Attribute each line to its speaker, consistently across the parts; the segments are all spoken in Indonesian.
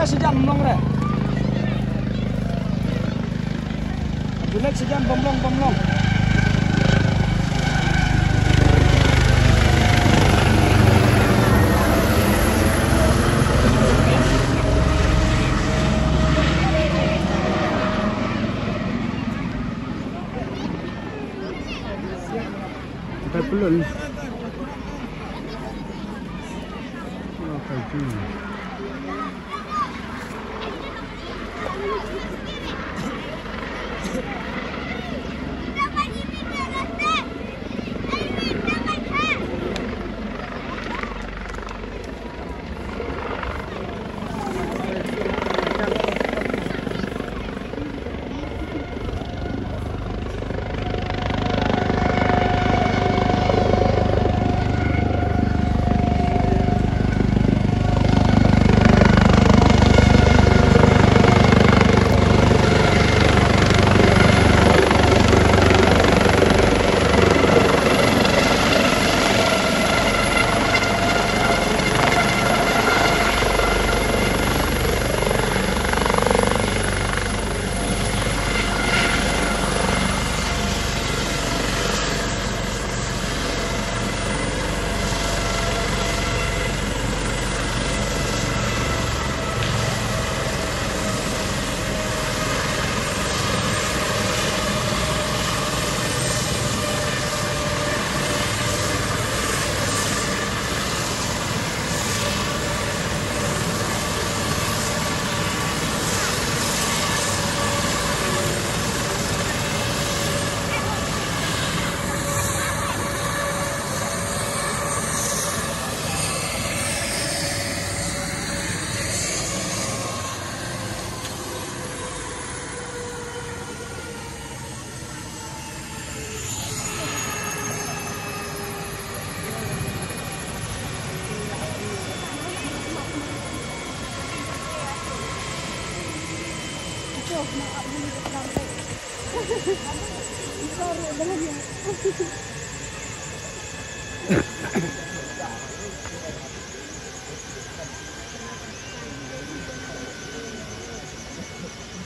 Speaker 1: Bila sejan mlong re. Bila sejan bomlong bomlong. Tapi belum. Oh, kaji.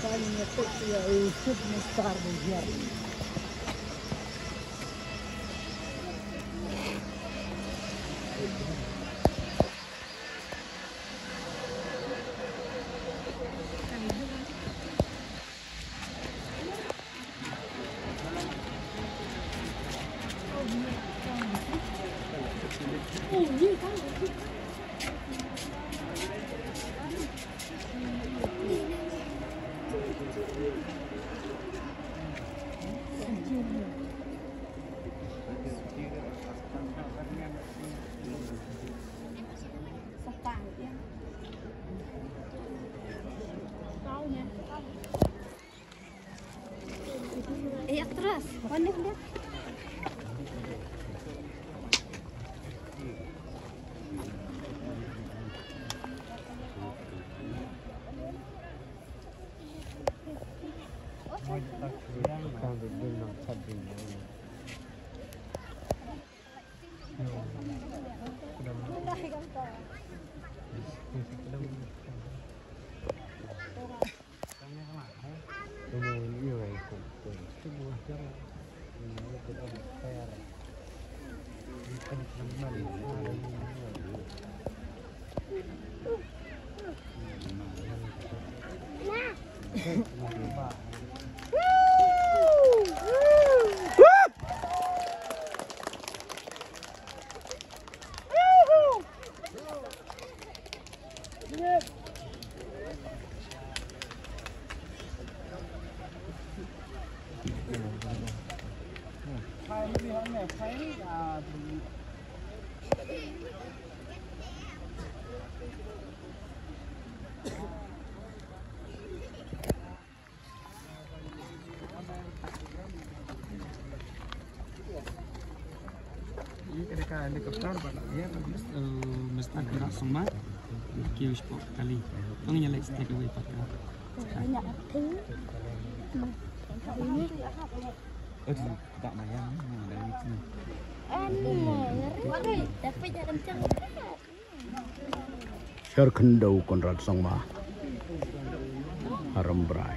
Speaker 1: Dá-lhe
Speaker 2: uma coisa e tudo me estarde,
Speaker 3: Jerry. Jonas, one of them. Thank you. Mana dia?
Speaker 1: Ini ketika helikopter pada dia mesti gerak semat kiri spok kali. Tong nyala take away pakai.
Speaker 3: Banyak. Ini
Speaker 1: Ơ thì tak bayang ni ada
Speaker 3: di sini. Tapi jangan
Speaker 2: cakap. Syar konrad sang ma.
Speaker 3: Haram berai.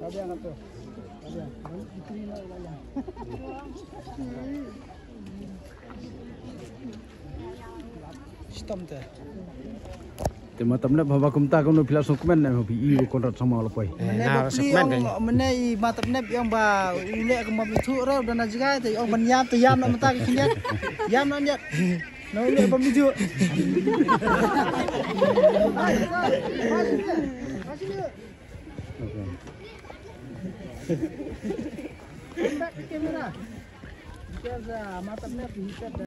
Speaker 2: yang yang. Sistem teh.
Speaker 4: Tema tamna baba kumta na hobi i konrat sama lepai.
Speaker 2: Mana beli orang mana i yang ba ule ke mau itu ra udah najiga teh orang benyam tu yam nak mata ke sini. Yam nak nyat. Nah ule Come back to camera. Because uh, Mata Mep, he said that.